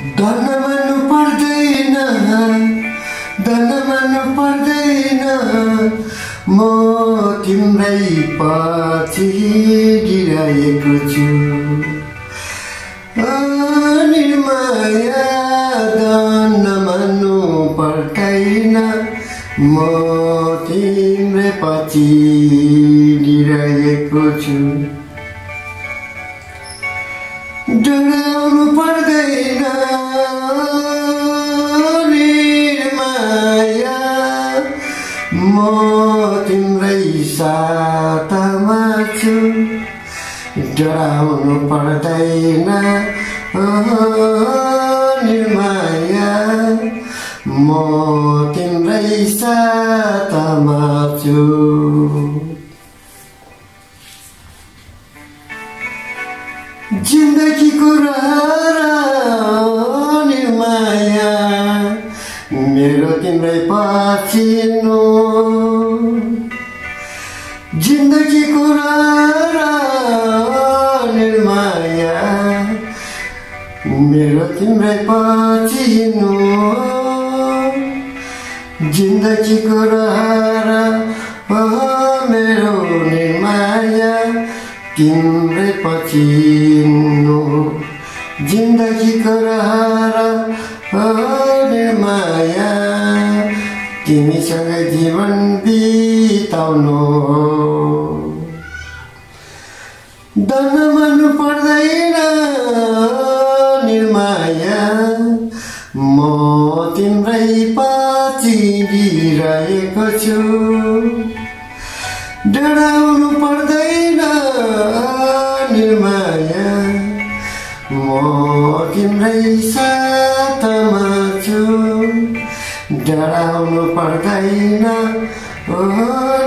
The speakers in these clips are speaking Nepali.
धन पर्दैन धन पर्दैन म तिम्रै पछि गिराएको छु धन मान्नु पर्दैन म तिम्रै पछि गिराएको छु डराउनु पर्दैन निर्माया म तिम्रै साथमा छु डराउनु पर्दैन निर्माया म तिम्रै साथमा छु जिन्दगीको निर्माया तिम्रै पछिनो जिन्दगीको निर्माया। मेरो तिम्रै पछिनो जिन्दगीको मेरो निर्माया। तिम्रै पछिनो जिन्दगीको निर्माया। तिमीसँग जीवन बिताउनु दन मान्नु पर्दैन निर्माया। म तिम्रै पछि रहेको छु। डराउनु पर्दैन निर्माया। म तिम्रै साथमा छु। डराउनु पर्दैन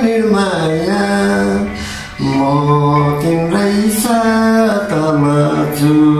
निर्माया म तिम्रै सातमा छु